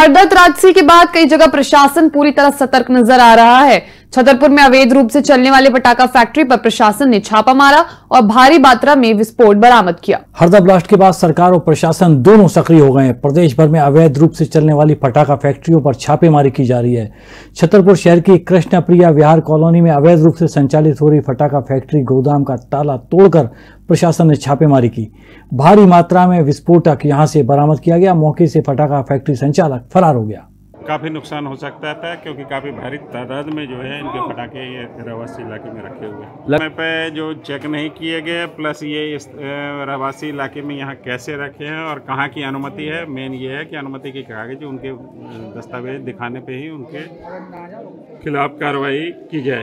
हरदत राजसी के बाद कई जगह प्रशासन पूरी तरह सतर्क नज़र आ रहा है। छतरपुर में अवैध रूप से चलने वाले पटाखा फैक्ट्री पर प्रशासन ने छापा मारा और भारी मात्रा में विस्फोट बरामद किया। हरदा ब्लास्ट के बाद सरकार और प्रशासन दोनों सक्रिय हो गए हैं। प्रदेश भर में अवैध रूप से चलने वाली पटाखा फैक्ट्रियों पर छापेमारी की जा रही है। छतरपुर शहर की कृष्ण प्रिया विहार कॉलोनी में अवैध रूप से संचालित हो रही पटाखा फैक्ट्री गोदाम का ताला तोड़कर प्रशासन ने छापेमारी की। भारी मात्रा में विस्फोटक यहाँ से बरामद किया गया। मौके से पटाखा फैक्ट्री संचालक फरार हो गया। काफ़ी नुकसान हो सकता था क्योंकि काफ़ी भारी तादाद में जो है इनके पटाखे ये रहवासी इलाके में रखे हुए हैं। समय पे जो चेक नहीं किए गए प्लस ये इस रहवासी इलाके में यहाँ कैसे रखे हैं और कहाँ की अनुमति है? मेन ये है कि अनुमति के कागज़ उनके दस्तावेज़ दिखाने पे ही उनके खिलाफ कार्रवाई की जाए।